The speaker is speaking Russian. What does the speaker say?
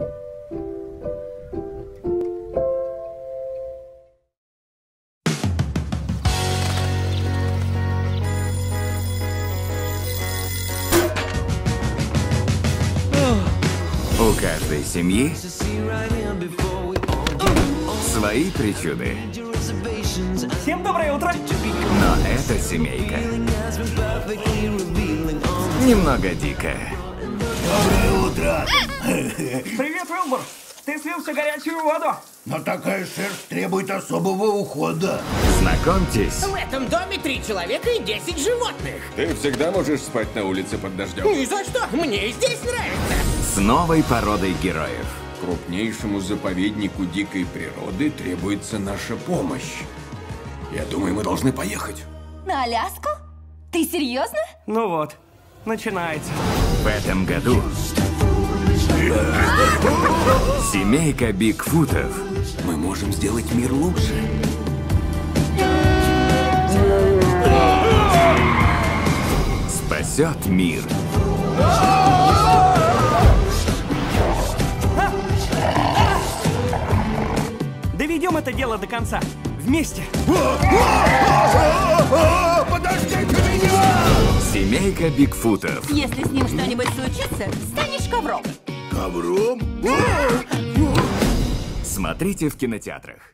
У каждой семьи свои причуды. Всем доброе утро! Но эта семейка немного дикая. Привет, Уилбур! Ты слил всю горячую воду! Но такая шерсть требует особого ухода. Знакомьтесь, В этом доме три человека и десять животных. Ты всегда можешь спать на улице под дождем. Ни за что, мне и здесь нравится. с новой породой героев. Крупнейшему заповеднику дикой природы требуется наша помощь. Я думаю, мы должны поехать. На Аляску? Ты серьезно? Ну вот, начинается. В этом году семейка Бигфутов Мы можем сделать мир лучше. спасет мир. Доведем это дело до конца. Вместе. Семейка Бигфутов. Если с ним что-нибудь случится, станешь ковром. Ковром? Смотрите в кинотеатрах.